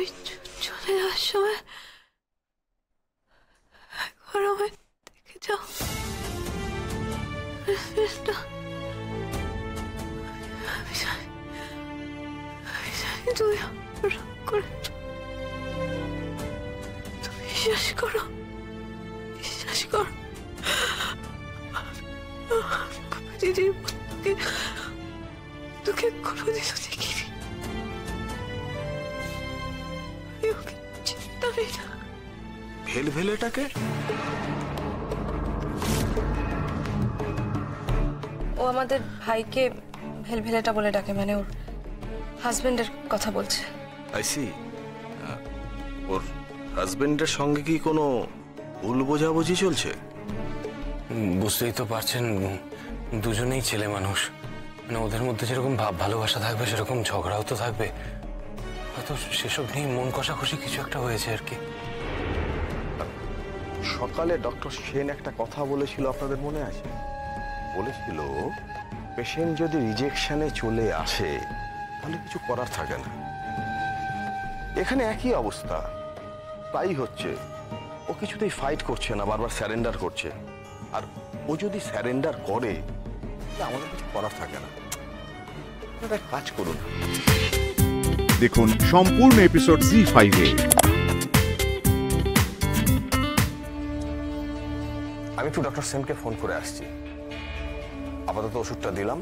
তুমি চ- চলে যাওয়ার সময় একবার আমায় দেখে যাও Please, না। আমি জানি আমি জানি তুমি আমার রাগ করেছ তুমি বিশ্বাস করো বিশ্বাস করো আমি দিদির মধ্যে তোকে কোনোদিনও দেখিনি ভেলভেলেটাকে? ও আমাদের ভাইকে ভেলভেলেটা বলে ডাকে মানে ওর হাজবেন্ডের কথা বলছে। আই সি ওর হাজবেন্ডের সঙ্গে কি কোনো ভুল বোঝাবুঝি চলছে? বুঝতেই তো পারছেন দুজনেই ছেলে মানুষ। মানে ওদের মধ্যে যেরকম ভাব ভালোবাসা থাকবে সেরকম ঝগড়াও তো থাকবে। হয়তো সেসব নিয়ে মন কষাকষি কিছু একটা হয়েছে আর কি। সকালে ডক্টর সেন একটা কথা বলেছিল আপনাদের মনে আছে? বলেছিল? পেশেন্ট যদি রিজেকশনে চলে আসে তাহলে কিছু করার থাকে না। এখানে একই অবস্থা। তাই হচ্ছে ও কিছুতেই ফাইট করছে না বারবার স্যারেন্ডার করছে। আর ও যদি স্যারেন্ডার করে তাহলে আমাদের কিছু করার থাকে না। কাজ করুন। দেখুন সম্পূর্ণ এপিসোড জি ফাইভে আমি একটু ডক্টর সেনকে ফোন করে আসছি। আপাতত ওষুধটা দিলাম।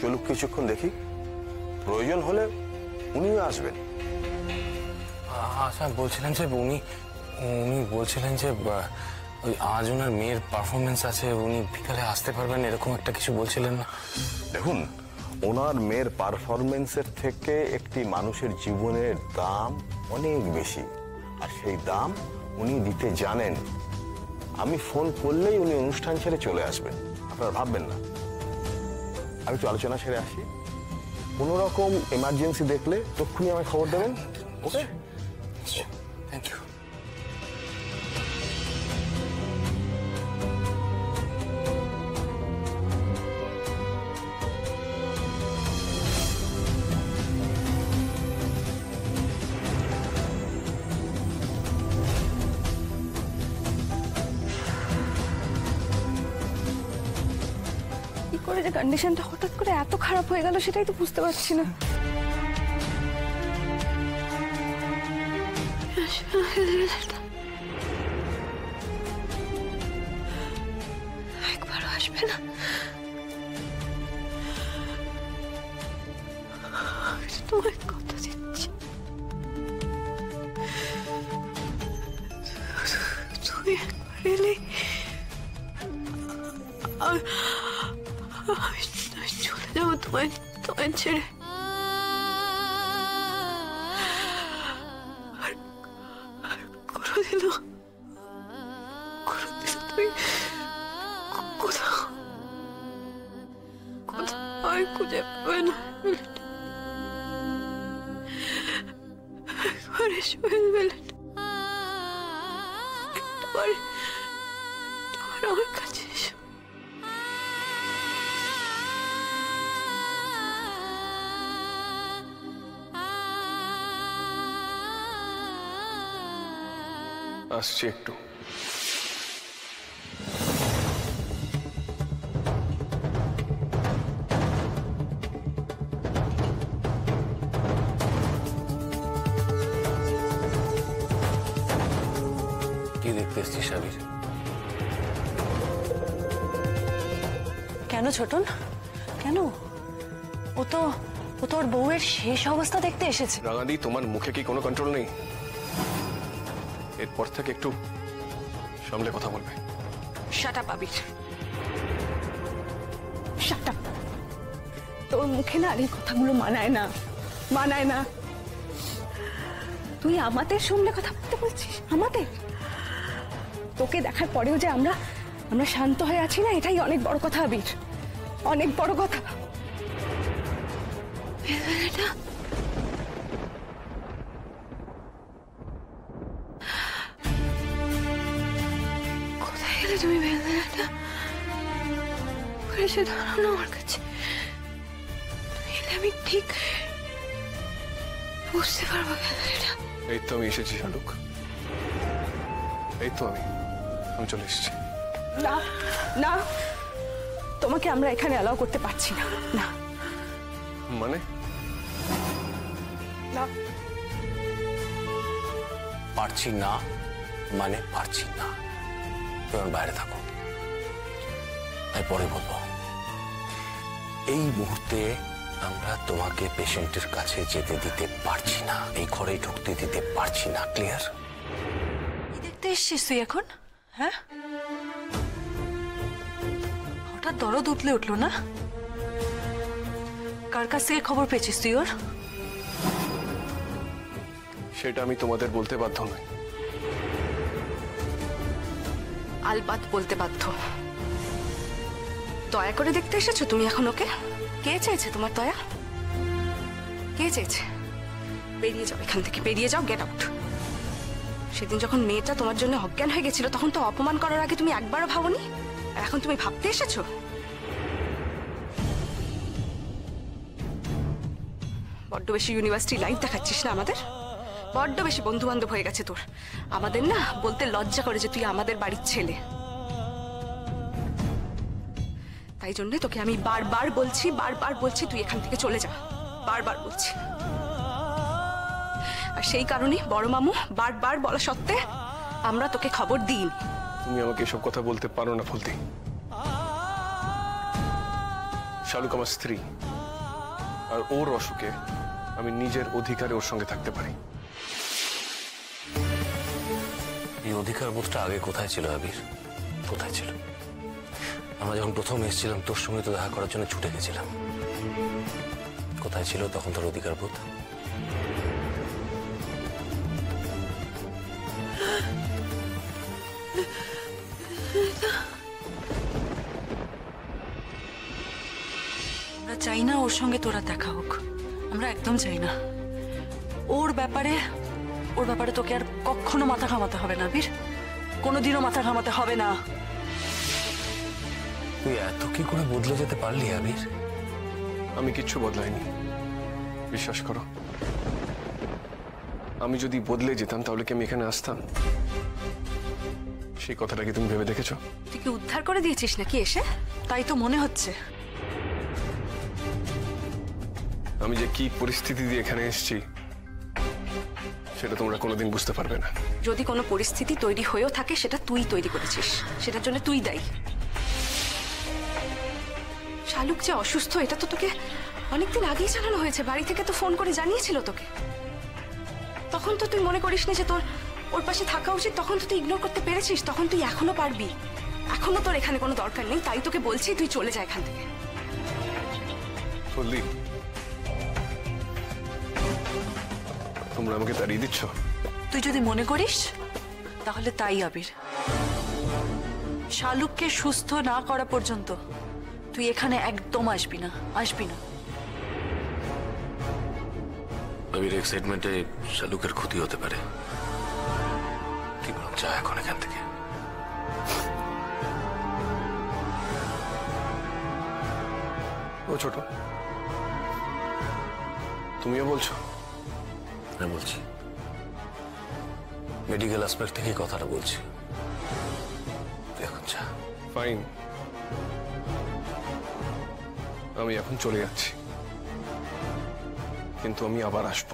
চলুক কিছুক্ষণ দেখি। প্রয়োজন হলে উনিও আসবেন। আচ্ছা বলছিলেন যে উনি উনি বলছিলেন যে ওই আজ ওনার মেয়ের পারফরমেন্স আছে উনি বিকালে আসতে পারবেন এরকম একটা কিছু বলছিলেন না? দেখুন ওনার মেয়ের পারফরমেন্সের থেকে একটি মানুষের জীবনের দাম অনেক বেশি। আর সেই দাম উনি দিতে জানেন। আমি ফোন করলেই উনি অনুষ্ঠান ছেড়ে চলে আসবেন। আপনারা ভাববেন না। আমি একটু আলোচনা ছেড়ে আসি। কোনো রকম এমার্জেন্সি দেখলে তক্ষুনি আমায় খবর দেবেন। ওকে করে যে কন্ডিশনটা হঠাৎ করে এত খারাপ হয়ে গেল সেটাই তো বুঝতে পারছি না। একবারও আসবে না। আমি তো কথা তোমায় ছেড়ে আর আর কোনোদিনও কোনোদিনও তুমি কো- কোথাও কোথাও আমায় খুঁজে পাবে না একবার এসে বেলবেল একবার একবার আমার কাছে এসো আসছি একটু। কি দেখতে এসছিস সাবির কেন ছোটন? কেন? ও তো ও তোর বউয়ের শেষ অবস্থা দেখতে এসেছে। রাঙাদি তোমার মুখে কি কোনো কন্ট্রোল নেই? এরপর থেকে একটু সামলে কথা বলবে। Shut up Abir shut up তোর মুখে না আর এই কথাগুলো মানায় না। মানায় না। তুই আমাদের সামনে কথা বলতে বলছিস? আমাদের? তোকে দেখার পরেও যে আমরা আমরা শান্ত হয়ে আছি না এটাই অনেক বড় কথা আবির অনেক বড় কথা। তুমি এসে দাঁড়ানো আমার কাছে। এলে আমি ঠিক বুঝতে পারব এটা। এই তো আমি এসেছি শালুক। এই তো আমি। আমি চলে এসেছি। না না তোমাকে আমরা এখানে অ্যালাউ করতে পারছি না। না। মানে? না। পারছি না মানে পারছি না। তুমি বাইরে থাকো। আমি পরে বলব। এই মুহূর্তে আমরা তোমাকে পেশেন্টের কাছে যেতে দিতে পারছি না। এই ঘরে ঢুকতে দিতে পারছি না ক্লিয়ার? দেখতে এসছিস তুই এখন? হ্যাঁ? হঠাৎ দরদ উঠলে উঠল না? কার কাছ থেকে খবর পেয়েছিস তুই ওর? সেটা আমি তোমাদের বলতে বাধ্য নই। আলবাত বলতে বাধ্য। দয়া করে দেখতে এসেছ তুমি এখন ওকে? কে চেয়েছে তোমার দয়া? কে চেয়েছে বেরিয়ে যাও, এখান থেকে বেরিয়ে যাও গেট আউট সেদিন যখন মেয়েটা তোমার জন্য অজ্ঞান হয়ে গেছিল, তখন তো অপমান করার আগে তুমি একবারও ভাবনি? এখন তুমি ভাবতে এসেছ? বড্ড বেশি ইউনিভার্সিটি লাইফ দেখাচ্ছিস না আমাদের? বড্ড বেশি বন্ধু বান্ধব হয়ে গেছে তোর। আমাদের না বলতে লজ্জা করে যে তুই আমাদের বাড়ির ছেলে। তাই জন্য তোকে আমি বারবার বলছি বারবার বলছি তুই এখান থেকে চলে যা। বারবার বলছি। আর সেই কারণে বড় মামু বারবার বলা সত্ত্বে আমরা তোকে খবর দিই তুমি আমাকে এসব কথা বলতে পারো না ফুলতি। শালুক আমার স্ত্রী। আর ওর অসুখে আমি নিজের অধিকারে ওর সঙ্গে থাকতে পারি। এই অধিকার বোধটা আগে কোথায় ছিল আবির? কোথায় ছিল? আমরা যখন প্রথম এসেছিলাম, তোর সঙ্গে তো দেখা করার জন্য ছুটে গেছিলাম। কোথায় ছিল তখন তোর অধিকার বোধ? আমরা চাই না ওর সঙ্গে তোরা দেখা হোক। আমরা একদম চাই না। ওর ব্যাপারে ওর ব্যাপারে তোকে আর কখনো মাথা ঘামাতে হবে না, বীর। কোনোদিনও মাথা ঘামাতে হবে না। তুই এত কি করে বদলে যেতে পারলি আবির? আমি কিচ্ছু বদলাইনি। বিশ্বাস করো। আমি যদি বদলে যেতাম তাহলে কি আমি এখানে আসতাম? সেই কথাটা কি তুমি ভেবে দেখেছ? তুই কি উদ্ধার করে দিয়েছিস নাকি এসে? তাই তো মনে হচ্ছে। আমি যে কি পরিস্থিতি দিয়ে এখানে এসেছি সেটা তোমরা কোনোদিন বুঝতে পারবে না। যদি কোনো পরিস্থিতি তৈরি হয়েও থাকে সেটা তুই তৈরি করেছিস। সেটার জন্য তুই দায়ী। শালুক যে অসুস্থ এটা তো তোকে অনেকদিন আগেই জানানো হয়েছে। বাড়ি থেকে তো ফোন করে জানিয়েছিল তোকে। তখন তো তুই মনে করিস না যে তোর ওর পাশে থাকা উচিত তখন তো তুই ইগনোর করতে পেরেছিস তখন তুই এখনও পারবি। এখনও তোর এখানে কোনো দরকার নেই তাই তোকে বলছি তুই চলে যা এখান থেকে। তোমরা আমাকে তাড়িয়ে দিচ্ছ? তুই যদি মনে করিস তাহলে তাই আবির। শালুককে সুস্থ না করা পর্যন্ত তুই এখানে একদম আসবি না আসবি না। আবির এক্সাইটমেন্টে শালুকের ক্ষতি হতে পারে। কি বলুন যা এখন এখান থেকে। ও ছোট। তুমিও বলছো? আমি বলছি। মেডিকেল অ্যাসপেক্ট থেকে কথাটা বলছি। এখন যা। ফাইন আমি এখন চলে যাচ্ছি। কিন্তু আমি আবার আসব।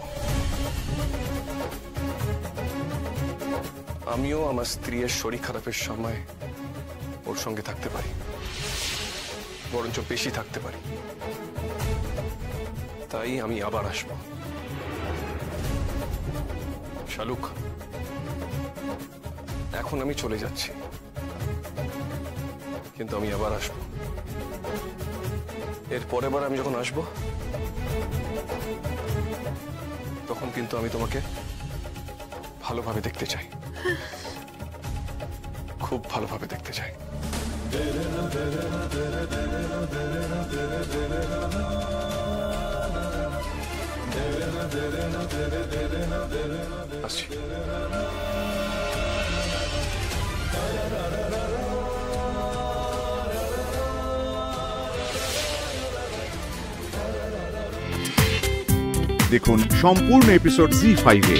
আমিও আমার স্ত্রীর শরীর খারাপের সময় ওর সঙ্গে থাকতে পারি। বরঞ্চ বেশি থাকতে পারি। তাই আমি আবার আসব। শালুক, এখন আমি চলে যাচ্ছি। কিন্তু আমি আবার আসব। এর পরের বার আমি যখন আসব, তখন কিন্তু আমি তোমাকে ভালোভাবে দেখতে চাই। খুব ভালোভাবে দেখতে চাই। আসছি। দেখুন সম্পূর্ণ এপিসোড জি ফাইভে